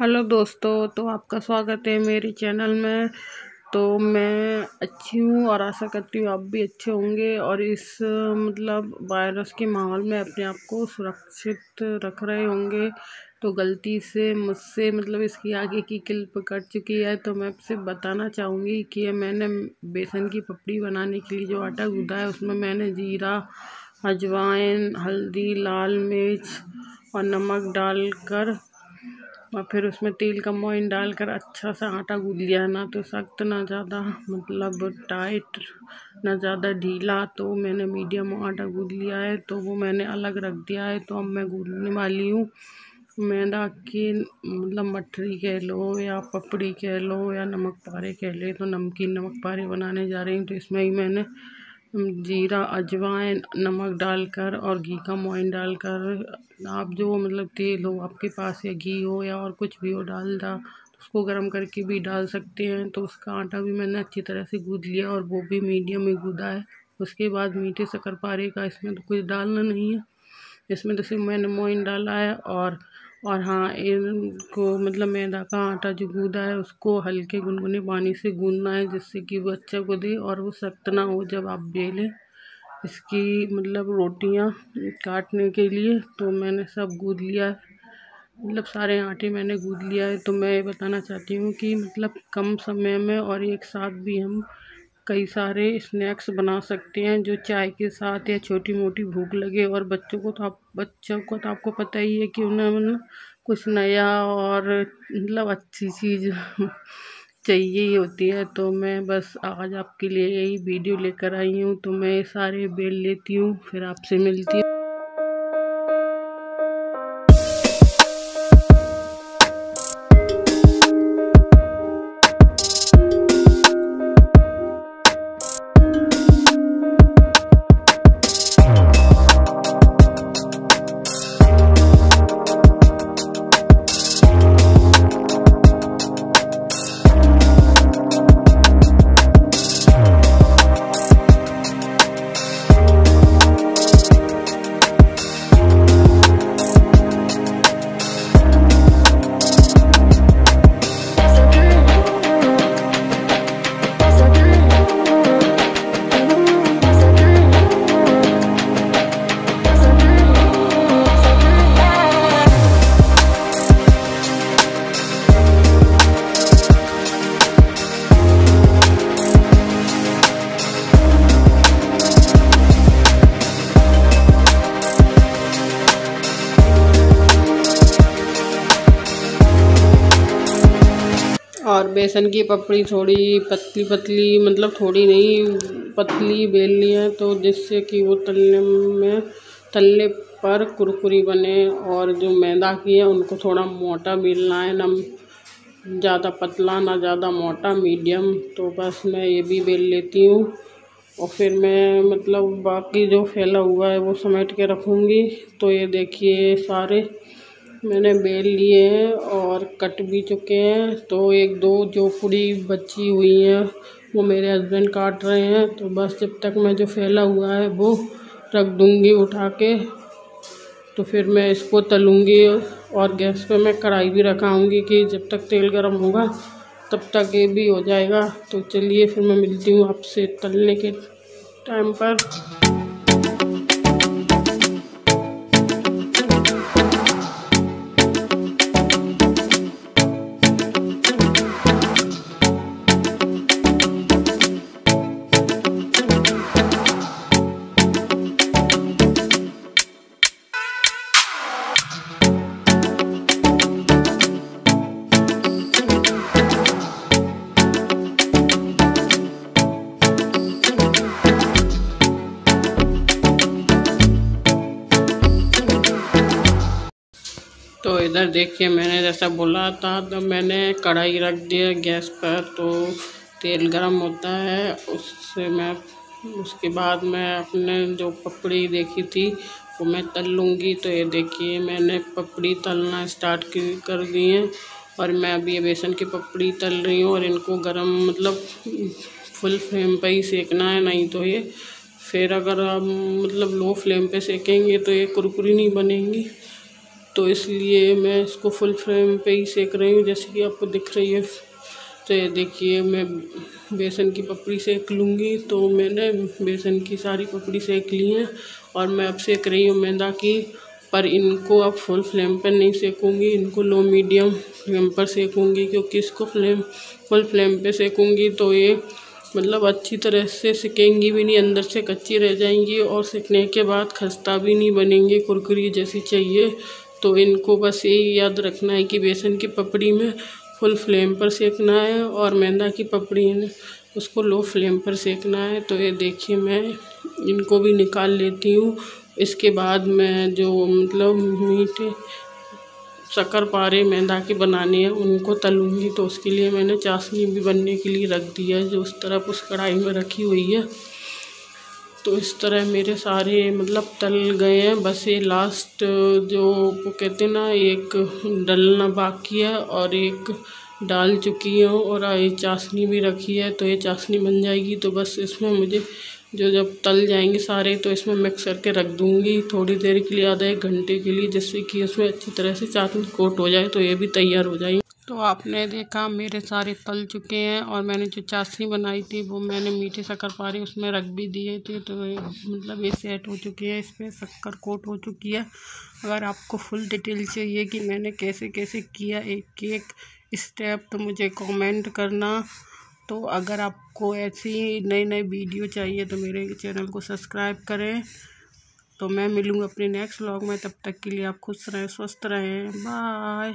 Hello दोस्तों तो आपका स्वागत है मेरे चैनल में। तो मैं अच्छी हूँ और आशा करती हूँ आप भी अच्छे होंगे और इस मतलब वायरस के माहौल में अपने आप को सुरक्षित रख रहे होंगे। तो गलती से मुझसे मतलब इसकी आगे की क्लिप कट चुकी है। तो मैं आपसे बताना चाहूँगी कि मैंने बेसन की पपड़ी बनाने के लिए जो आटा गूँधा है, उसमें मैंने जीरा, अजवाइन, हल्दी, लाल मिर्च और नमक डालकर और फिर उसमें तेल का मोइन डालकर अच्छा सा आटा गूँध लिया ना तो सख्त, ना ज़्यादा मतलब टाइट ना ज़्यादा ढीला। तो मैंने मीडियम आटा गूँध लिया है तो वो मैंने अलग रख दिया है। तो अब मैं गूँधने वाली हूँ। मैदा की मतलब मठरी कह लो या पपड़ी कह लो या नमक पारे कह ले। तो नमकीन, नमक पारे बनाने जा रही हूँ। तो इसमें ही मैंने जीरा, अजवाइन, नमक डालकर और घी का मोइन डालकर, आप जो मतलब तेल हो, आपके पास या घी हो या और कुछ भी हो डालडा तो उसको गर्म करके भी डाल सकते हैं। तो उसका आटा भी मैंने अच्छी तरह से गूँध लिया और वो भी मीडियम में गूँधा है। उसके बाद मीठे शक्कर पारे का इसमें तो कुछ डालना नहीं है। इसमें तो सिर्फ़ मैंने मोइन डाला है और और हाँ इनको मतलब मैदा का आटा जो गूँधा है, उसको हल्के गुनगुने पानी से गूँधना है, जिससे कि वो अच्छा दे और वो सख्त ना हो जब आप बेलें। इसकी मतलब रोटियाँ काटने के लिए तो मैंने सब गूँध लिया है। मतलब सारे आटे मैंने गूँध लिया है। तो मैं ये बताना चाहती हूँ कि मतलब कम समय में और एक साथ भी हम कई सारे स्नैक्स बना सकते हैं जो चाय के साथ या छोटी मोटी भूख लगे। और बच्चों को तो आप, बच्चों को तो आपको पता ही है कि उन्हें कुछ नया और मतलब अच्छी चीज़ चाहिए ही होती है। तो मैं बस आज आपके लिए यही वीडियो लेकर आई हूँ। तो मैं सारे बेल लेती हूँ, फिर आपसे मिलती हूँ। और बेसन की पपड़ी थोड़ी पतली पतली मतलब थोड़ी नहीं, पतली बेलनी है तो जिससे कि वो तलने में, तलने पर कुरकुरी बने और जो मैदा की है, उनको थोड़ा मोटा बेलना है, ना ज़्यादा पतला, ना ज़्यादा मोटा, मीडियम तो बस मैं ये भी बेल लेती हूँ। और फिर मैं मतलब बाकी जो फैला हुआ है, वो समेट के रखूँगी। तो ये देखिए सारे मैंने बेल लिए हैं और कट भी चुके हैं। तो एक दो जो पूरी बची हुई हैं, वो मेरे हस्बैंड काट रहे हैं। तो बस जब तक मैं जो फैला हुआ है, वो रख दूँगी उठा के। तो फिर मैं इसको तलूँगी और गैस पे मैं कढ़ाई भी रखाऊँगी कि जब तक तेल गर्म होगा, तब तक ये भी हो जाएगा। तो चलिए फिर मैं मिलती हूँ आपसे तलने के टाइम पर। तो इधर देखिए, मैंने जैसा बोला था तो मैंने कढ़ाई रख दिया गैस पर तो तेल गरम होता है। उससे मैं, उसके बाद मैं अपने जो पपड़ी देखी थी, वो मैं तल लूँगी। तो ये देखिए, मैंने पपड़ी तलना स्टार्ट कर दी है। और मैं अभी ये बेसन की पपड़ी तल रही हूँ और इनको गरम मतलब फुल फ्लेम पे ही सेकना है, नहीं तो ये फिर अगर आप मतलब लो फ्लेम पे सेकेंगे तो ये कुरकुरी नहीं बनेंगी। तो इसलिए मैं इसको फुल फ्लेम पे ही सेक रही हूँ, जैसे कि आपको दिख रही है। तो देखिए, मैं बेसन की पपड़ी सेक लूँगी। तो मैंने बेसन की सारी पपड़ी सेक ली हैं और मैं अब सेक रही हूँ मैदा की। पर इनको अब फुल फ्लेम पर नहीं सेकूँगी, इनको लो मीडियम फ्लेम पर सेकूँगी, क्योंकि इसको फ्लेम फुल फ्लेम पे सेकूँगी तो ये मतलब अच्छी तरह से सेकेंगी भी नहीं, अंदर से कच्ची रह जाएँगी और सेकने के बाद खस्ता भी नहीं बनेंगे, कुरकुरी जैसी चाहिए। तो इनको बस यही याद रखना है कि बेसन की पपड़ी में फुल फ्लेम पर सेकना है और मैदा की पपड़ी में उसको लो फ्लेम पर सेकना है। तो ये देखिए मैं इनको भी निकाल लेती हूँ। इसके बाद मैं जो मतलब मीठे शक्कर पारे मैदा के बनाने हैं, उनको तलूँगी। तो उसके लिए मैंने चाशनी भी बनने के लिए रख दिया है, जो उस तरफ़ उस कढ़ाई में रखी हुई है। तो इस तरह मेरे सारे मतलब तल गए हैं। बस ये लास्ट जो वो कहते हैं ना, एक डलना बाकी है और एक डाल चुकी हूँ और ये चाशनी भी रखी है तो ये चाशनी बन जाएगी। तो बस इसमें मुझे जो जब तल जाएँगे सारे तो इसमें मिक्स करके रख दूँगी थोड़ी देर के लिए, आधा एक घंटे के लिए, जिससे कि इसमें अच्छी तरह से चाशनी कोट हो जाए तो ये भी तैयार हो जाएँगे। तो आपने देखा, मेरे सारे तल चुके हैं और मैंने जो चाशनी बनाई थी, वो मैंने मीठे शक्कर पारे उसमें रख भी दिए थे तो मतलब ये सेट हो चुके हैं इस पर शक्कर कोट हो चुकी है। अगर आपको फुल डिटेल चाहिए कि मैंने कैसे कैसे किया एक एक स्टेप तो मुझे कमेंट करना। तो अगर आपको ऐसी नई नई वीडियो चाहिए तो मेरे चैनल को सब्सक्राइब करें। तो मैं मिलूँगा अपने नेक्स्ट व्लॉग में, तब तक के लिए आप खुश रहें, स्वस्थ रहें। बाय